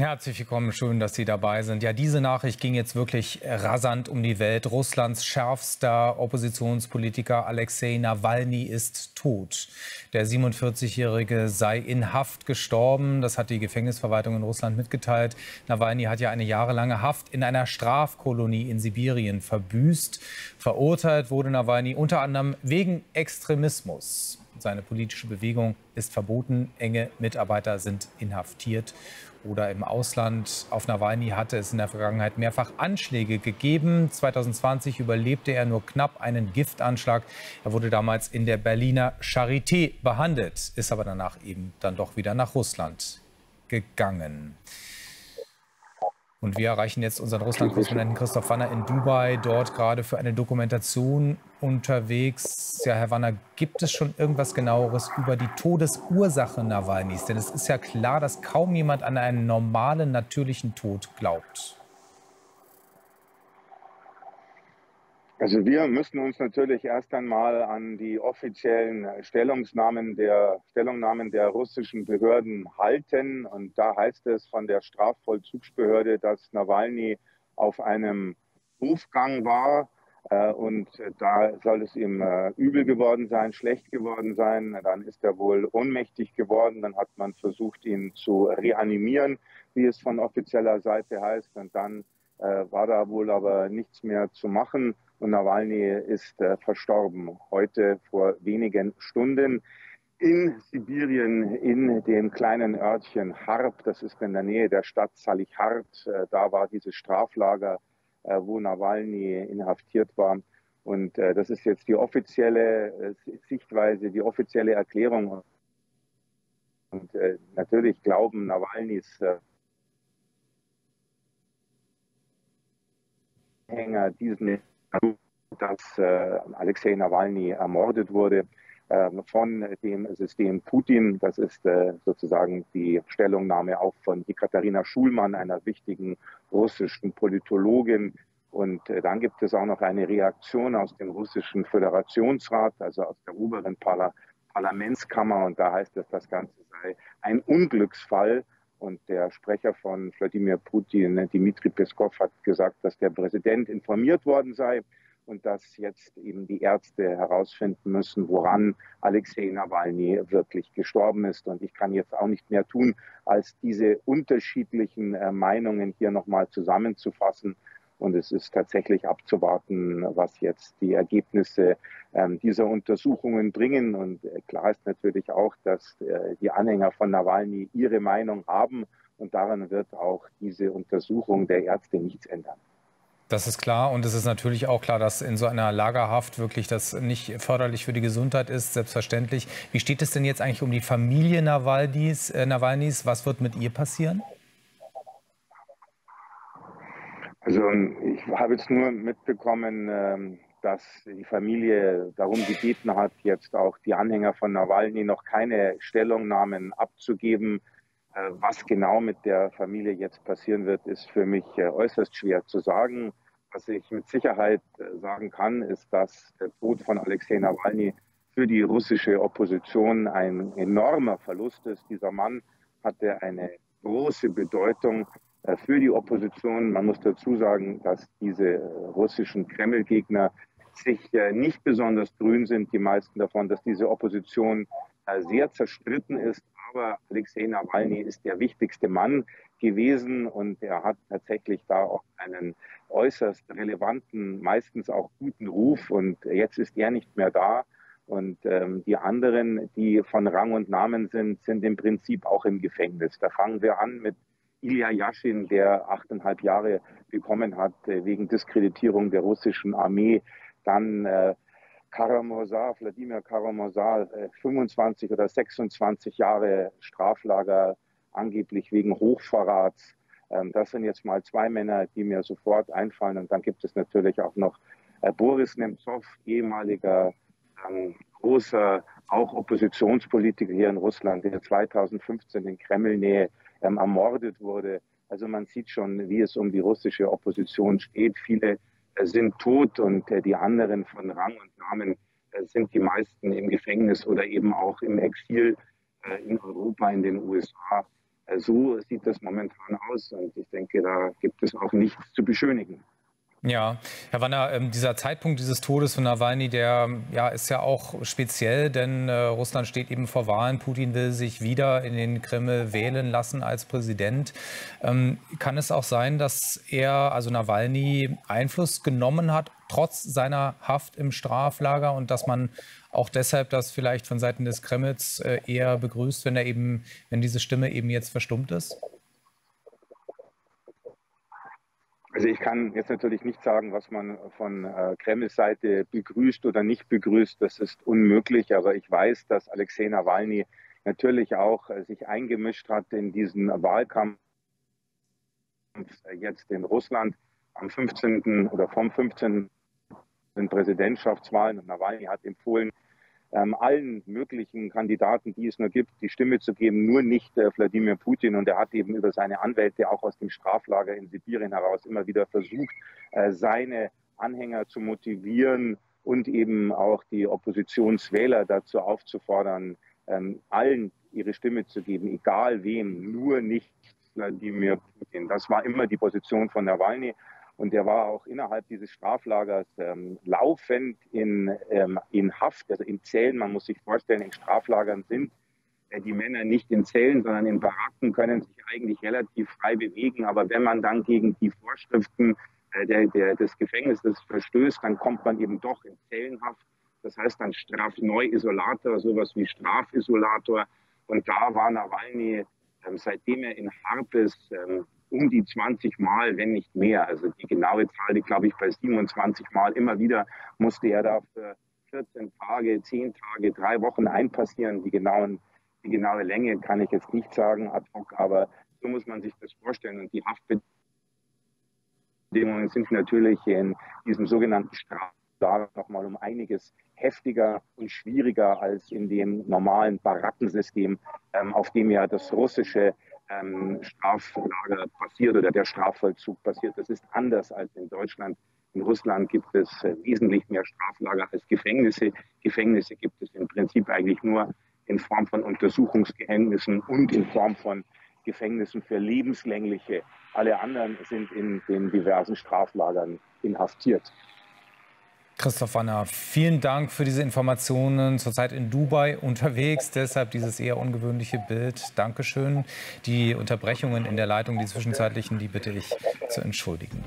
Herzlich willkommen, schön, dass Sie dabei sind. Ja, diese Nachricht ging jetzt wirklich rasant um die Welt. Russlands schärfster Oppositionspolitiker Alexei Nawalny ist tot. Der 47-Jährige sei in Haft gestorben. Das hat die Gefängnisverwaltung in Russland mitgeteilt. Nawalny hat ja eine jahrelange Haft in einer Strafkolonie in Sibirien verbüßt. Verurteilt wurde Nawalny unter anderem wegen Extremismus. Seine politische Bewegung ist verboten. Enge Mitarbeiter sind inhaftiert oder im Ausland. Auf Nawalny hatte es in der Vergangenheit mehrfach Anschläge gegeben. 2020 überlebte er nur knapp einen Giftanschlag. Er wurde damals in der Berliner Charité behandelt, ist aber danach eben dann doch wieder nach Russland gegangen. Und wir erreichen jetzt unseren Russland-Korrespondenten Christoph Wanner in Dubai, dort gerade für eine Dokumentation unterwegs. Ja, Herr Wanner, gibt es schon irgendwas genaueres über die Todesursache Nawalnys? Denn es ist ja klar, dass kaum jemand an einen normalen, natürlichen Tod glaubt. Also wir müssen uns natürlich erst einmal an die offiziellen Stellungnahmen der, Stellungnahmen der russischen Behörden halten. Und da heißt es von der Strafvollzugsbehörde, dass Nawalny auf einem Hofgang war. Äh, und da soll es ihm äh, übel geworden sein, schlecht geworden sein. Dann ist er wohl ohnmächtig geworden. Dann hat man versucht, ihn zu reanimieren, wie es von offizieller Seite heißt. Und dann war da wohl aber nichts mehr zu machen und Nawalny ist äh, verstorben. Heute vor wenigen Stunden in Sibirien, in dem kleinen Örtchen Harb, das ist in der Nähe der Stadt Salihard. Äh, da war dieses Straflager, äh, wo Nawalny inhaftiert war. Und äh, das ist jetzt die offizielle äh, Sichtweise, die offizielle Erklärung. Und äh, natürlich glauben Nawalnys Hänger diesen dass äh, Alexei Nawalny ermordet wurde äh, von dem System Putin. Das ist äh, sozusagen die Stellungnahme auch von Ekaterina Schulmann, einer wichtigen russischen Politologin. Und äh, dann gibt es auch noch eine Reaktion aus dem russischen Föderationsrat, also aus der oberen Parla Parlamentskammer. Und da heißt es, das Ganze sei ein Unglücksfall. Und der Sprecher von Wladimir Putin, Dmitri Peskov, hat gesagt, dass der Präsident informiert worden sei und dass jetzt eben die Ärzte herausfinden müssen, woran Alexei Nawalny wirklich gestorben ist. Und ich kann jetzt auch nicht mehr tun, als diese unterschiedlichen äh, Meinungen hier nochmal zusammenzufassen. Und es ist tatsächlich abzuwarten, was jetzt die Ergebnisse ähm, dieser Untersuchungen bringen. Und äh, klar ist natürlich auch, dass äh, die Anhänger von Nawalny ihre Meinung haben. Und daran wird auch diese Untersuchung der Ärzte nichts ändern. Das ist klar und es ist natürlich auch klar, dass in so einer Lagerhaft wirklich das nicht förderlich für die Gesundheit ist, selbstverständlich. Wie steht es denn jetzt eigentlich um die Familie? Äh, Nawalnys? Was wird mit ihr passieren? Also ich habe jetzt nur mitbekommen, ähm, dass die Familie darum gebeten hat, jetzt auch die Anhänger von Nawalny noch keine Stellungnahmen abzugeben. Äh, was genau mit der Familie jetzt passieren wird, ist für mich äh, äußerst schwer zu sagen. Was ich mit Sicherheit äh, sagen kann, ist, dass der Tod von Alexei Nawalny für die russische Opposition ein enormer Verlust ist. Dieser Mann hatte eine große Bedeutung für die Opposition. Man muss dazu sagen, dass diese russischen Kreml-Gegner sich nicht besonders grün sind, die meisten davon, dass diese Opposition sehr zerstritten ist, aber Alexei Nawalny ist der wichtigste Mann gewesen und er hat tatsächlich da auch einen äußerst relevanten, meistens auch guten Ruf und jetzt ist er nicht mehr da. Und ähm, die anderen, die von Rang und Namen sind, sind im Prinzip auch im Gefängnis. Da fangen wir an mit Ilya Yashin, der achteinhalb Jahre bekommen hat äh, wegen Diskreditierung der russischen Armee. Dann äh, Karamazov, Wladimir Karamazov, 25 oder 26 Jahre Straflager, angeblich wegen Hochverrats. Ähm, das sind jetzt mal zwei Männer, die mir sofort einfallen. Und dann gibt es natürlich auch noch äh, Boris Nemtsov, ehemaliger ähm, großer, auch Oppositionspolitiker hier in Russland, der 2015 in Kremlnähe ähm, ermordet wurde. Also man sieht schon, wie es um die russische Opposition steht. Viele sind tot und äh, die anderen von Rang und Namen äh, sind die meisten im Gefängnis oder eben auch im Exil äh, in Europa, in den USA. So sieht das momentan aus und ich denke, da gibt es auch nichts zu beschönigen. Ja, Herr Wanner, ähm, dieser Zeitpunkt dieses Todes von Nawalny, der ja, ist ja auch speziell, denn äh, Russland steht eben vor Wahlen. Putin will sich wieder in den Kreml wählen lassen als Präsident. Ähm, kann es auch sein, dass er, also Nawalny, Einfluss genommen hat, trotz seiner Haft im Straflager und dass man auch deshalb das vielleicht von Seiten des Kremls äh, eher begrüßt, wenn er eben, wenn diese Stimme eben jetzt verstummt ist? Also ich kann jetzt natürlich nicht sagen, was man von äh, Kremls Seite begrüßt oder nicht begrüßt. Das ist unmöglich. Aber ich weiß, dass Alexei Nawalny natürlich auch äh, sich eingemischt hat in diesen Wahlkampf jetzt in Russland am 15. oder vom 15. Präsidentschaftswahlen. Und Nawalny hat empfohlen, ähm, allen möglichen Kandidaten, die es nur gibt, die Stimme zu geben, nur nicht äh, Wladimir Putin. Und er hat eben über seine Anwälte auch aus dem Straflager in Sibirien heraus immer wieder versucht, äh, seine Anhänger zu motivieren und eben auch die Oppositionswähler dazu aufzufordern, ähm, allen ihre Stimme zu geben, egal wem, nur nicht Wladimir Putin. Das war immer die Position von Nawalny. Und der war auch innerhalb dieses Straflagers ähm, laufend in, ähm, in Haft, also in Zellen. Man muss sich vorstellen, in Straflagern sind äh, die Männer nicht in Zellen, sondern in Baracken, können sich eigentlich relativ frei bewegen. Aber wenn man dann gegen die Vorschriften äh, der, der, des Gefängnisses verstößt, dann kommt man eben doch in Zellenhaft. Das heißt dann Strafneuisolator, sowas wie Strafisolator. Und da war Nawalny, ähm, seitdem er in Harpes ähm, um die 20 Mal, wenn nicht mehr. Also die genaue Zahl liegt, glaube ich, bei 27 Mal. Immer wieder musste er da für 14 Tage, 10 Tage, drei Wochen einpassieren. Die, genauen, die genaue Länge kann ich jetzt nicht sagen ad hoc, aber so muss man sich das vorstellen. Und die Haftbedingungen sind natürlich in diesem sogenannten Straflager nochmal um einiges heftiger und schwieriger als in dem normalen Barackensystem, ähm, auf dem ja das russische ähm, Straflager passiert oder der Strafvollzug passiert. Das ist anders als in Deutschland. In Russland gibt es äh, wesentlich mehr Straflager als Gefängnisse. Gefängnisse gibt es im Prinzip eigentlich nur in Form von Untersuchungsgehängnissen und in Form von Gefängnissen für lebenslängliche. Alle anderen sind in den diversen Straflagern inhaftiert. Christoph Wanner, vielen Dank für diese Informationen. Zurzeit in Dubai unterwegs, deshalb dieses eher ungewöhnliche Bild. Dankeschön. Die Unterbrechungen in der Leitung, die zwischenzeitlichen, die bitte ich zu entschuldigen.